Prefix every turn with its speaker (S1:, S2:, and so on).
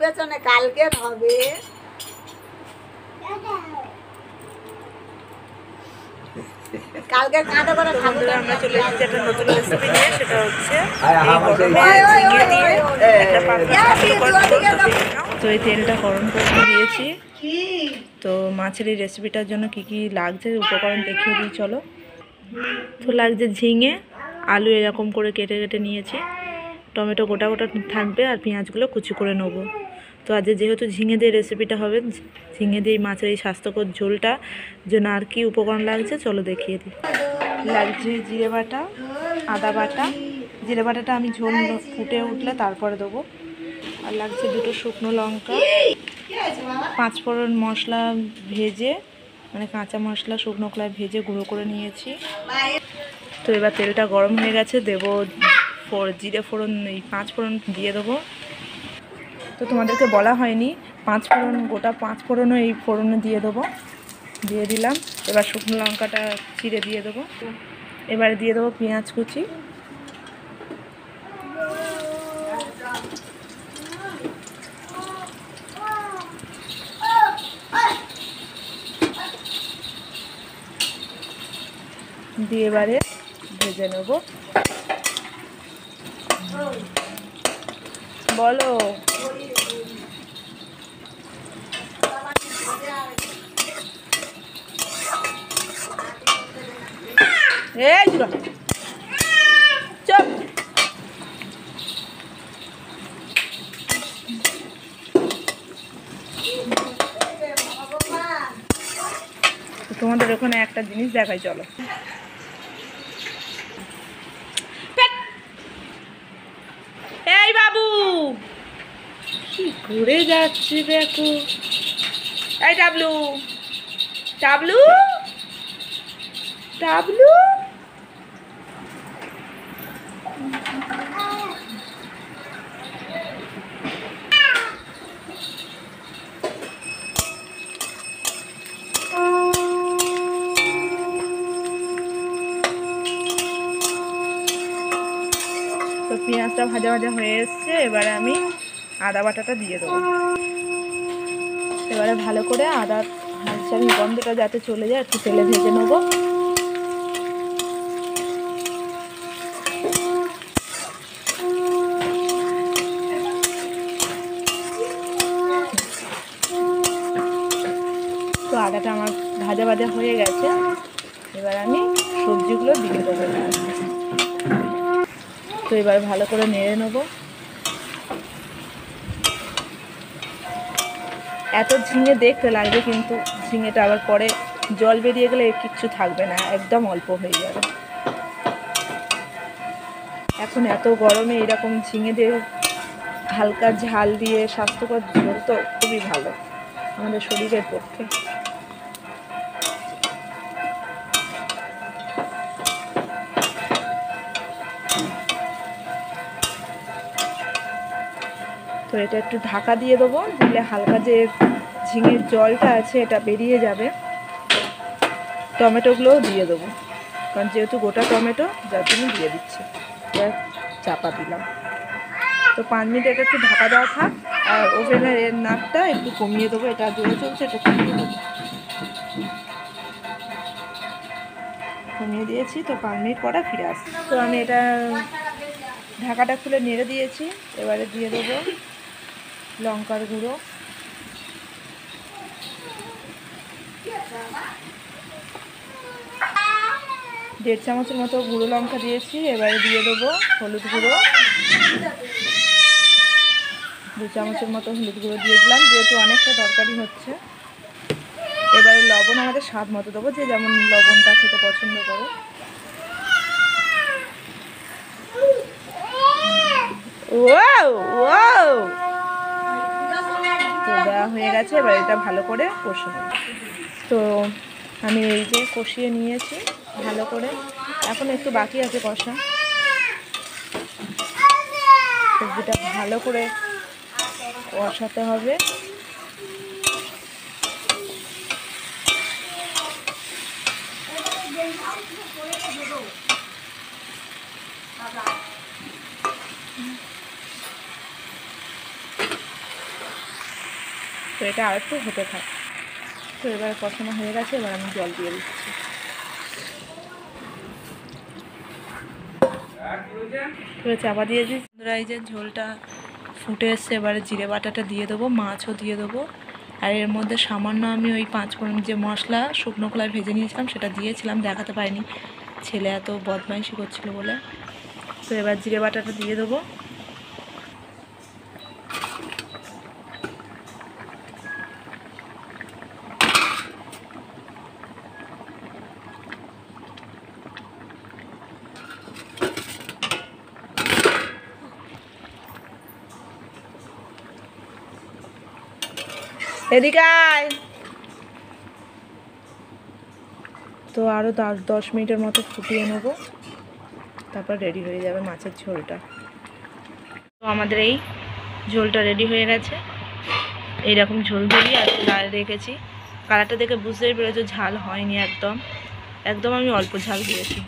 S1: পেছনে কালকে হবে। কালকে কাঁদে করে
S2: তো আমরা চলে এসেছি একটা নতুন রেসিপি নিয়ে সেটা হচ্ছে। একটা। তো এই তেলটা গরম করতে দিয়েছি। তো মাছের এই রেসিপিটার জন্য কি কি লাগছে উপকরণ দেখিয়ে দিই চলো। তো লাগছে ঝিঙে আলু এরকম করে কেটে কেটে নিয়েছি। টমেটো গোটা গোটা থাকবে আর পেঁয়াজগুলো কুচি করে নেব। তো আজ যেহেতু ঝিঙে দিয়ে রেসিপিটা হবে, ঝিঙে দিয়ে মাছের এই স্বাস্থ্যকর ঝোলটা জন্য আর কি উপকরণ লাগছে, চলো দেখিয়ে দিই। লাগছে জিরে বাটা, আদা বাটা। জিরে বাটাটা আমি ঝোল ফুটে উঠলে তারপরে দেবো। আর লাগছে দুটো শুকনো লঙ্কা, পাঁচ ফোড়ন মশলা ভেজে মানে কাঁচা মশলা, শুকনো কলায় ভেজে গুঁড়ো করে নিয়েছি। তো এবার তেলটা গরম হয়ে গেছে, দেবো ফোড়, জিরে ফোড়ন, এই পাঁচ ফোড়ন দিয়ে দেবো। তো তোমাদেরকে বলা হয়নি। পাঁচ ফোড়ন, গোটা পাঁচ ফোড়নও এই ফোড়নে দিয়ে দেবো। দিয়ে দিলাম। এবার শুকনো লঙ্কাটা চিড়ে দিয়ে দেবো। এবারে দিয়ে দেবো পেঁয়াজ কুচি। দিয়ে এবারে ভেজে নেব। বলো। এই দুটো তোমাদের ওখানে একটা জিনিস দেখাই চলো। কি ঘুরে যাচ্ছে দেখো। এই ডাবলু ডাবলু ডাবলু। তো পেঁয়াজটা ভাজা ভাজা হয়ে এসছে, এবারে আমি আদা বাটাটা দিয়ে দেবো। এবারে ভালো করে আদা হালসামি গন্ধটা যাতে চলে যায়, একটু তেলে ভেজে নেব। তো আদাটা আমার ভাজা ভাজা হয়ে গেছে। এবার আমি সবজিগুলো দিয়ে দেবো। তো এবার ভালো করে নেড়ে নেব। এত ঝিঙে দেখতে লাগবে কিন্তু ঝিঙেটা আবার পরে জল বেরিয়ে গেলে কিচ্ছু থাকবে না, একদম অল্প হয়ে যাবে। এখন এত গরমে এরকম ঝিঙেদের হালকা ঝাল দিয়ে স্বাস্থ্যকর ঝোল তো খুবই ভালো, আমাদের শরীরের পক্ষে। তো এটা একটু ঢাকা দিয়ে দেবো, দিলে হালকা যে ঝিঙের জলটা আছে এটা বেরিয়ে যাবে। টমেটোগুলোও দিয়ে দেবো, কারণ যেহেতু গোটা টমেটো, যার জন্য দিয়ে দিচ্ছি। চাপা দিলাম। তো পাঁচ মিনিট এটা একটু ঢাকা দেওয়া থাক, আর ওভেনের এর নাকটা একটু কমিয়ে দেবো, এটা জোরে চলছে, এটা কমিয়ে দেবো। কমিয়ে দিয়েছি, তো পাঁচ মিনিট পরে ফিরে আসছি। তো আমি এটা ঢাকাটা খুলে নেড়ে দিয়েছি, এবারে দিয়ে দেবো। লঙ্কার গুঁড়ো। দেড় চামচের মতো গুঁড়ো লঙ্কা দিয়েছি, এবারে দিয়ে দেবো হলুদ গুঁড়ো। দু চামচের মতো হলুদ গুঁড়ো দিয়ে দিলাম, যেহেতু অনেকটা তরকারি হচ্ছে। এবারে লবণ আমাদের স্বাদ মতো দেবো, যে যেমন লবণটা খেতে পছন্দ করে। ওয়াও তো দেওয়া হয়ে গেছে, এবার এটা ভালো করে কষে নেব। তো আমি এই যে কষিয়ে নিয়েছি ভালো করে। এখন একটু বাকি আছে কষা। সবজিটা ভালো করে কষাতে হবে। তো এটা আর একটু হতে থাক। তো এবার কষানো হয়ে গেছে, এবার আমি জল দিয়ে দিচ্ছি। চাপা দিয়ে দিই বন্ধুরা, এই যে ঝোলটা ফুটে এসছে, এবারে জিরে বাটাটা দিয়ে দেবো, মাছও দিয়ে দেবো। আর এর মধ্যে সামান্য আমি ওই পাঁচ ফোড়ন যে মশলা, শুকনো কলায় ভেজে নিয়েছিলাম, সেটা দিয়েছিলাম, দেখাতে পারিনি। ছেলে এত বদমাইশি করছিল বলে। তো এবার জিরে বাটাটা দিয়ে দেবো। এদিকে তো আরও দশ দশ মিনিটের মতো ফুটিয়ে নেব। তারপর রেডি হয়ে যাবে মাছের ঝোলটা। তো আমাদের এই ঝোলটা রেডি হয়ে গেছে। এইরকম ঝোল ঝোলই আর লাল রেখেছি। কালারটা দেখে বুঝতেই পেরেছ ঝাল হয়নি একদম। একদম আমি অল্প ঝাল দিয়েছি।